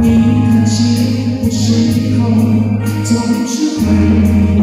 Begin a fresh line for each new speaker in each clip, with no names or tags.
你叹息的时候总是回忆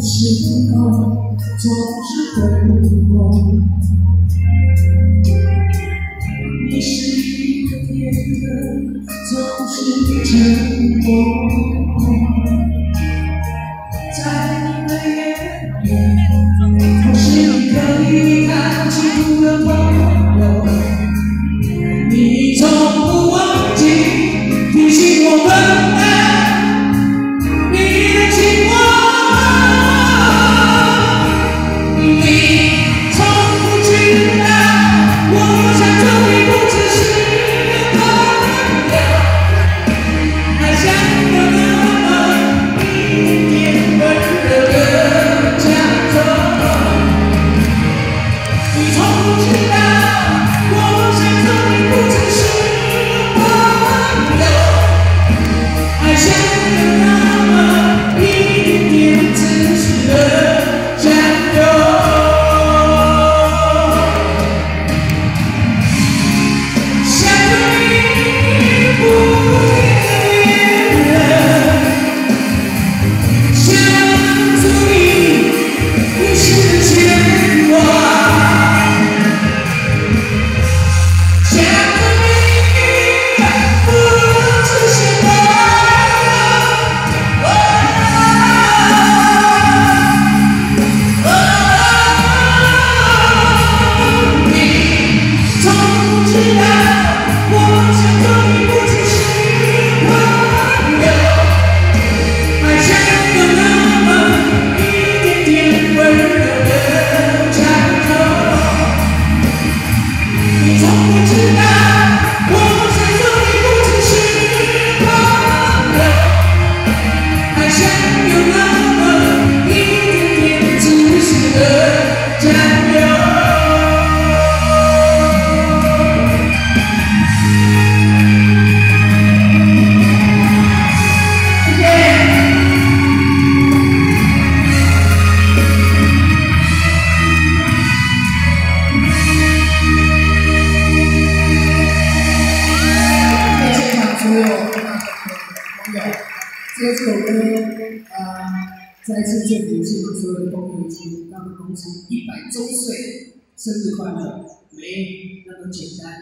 心痛，总是
被。to 这首歌呃，再次祝福所有的朋友以及他们公司一百周岁生日快乐，没那么简单。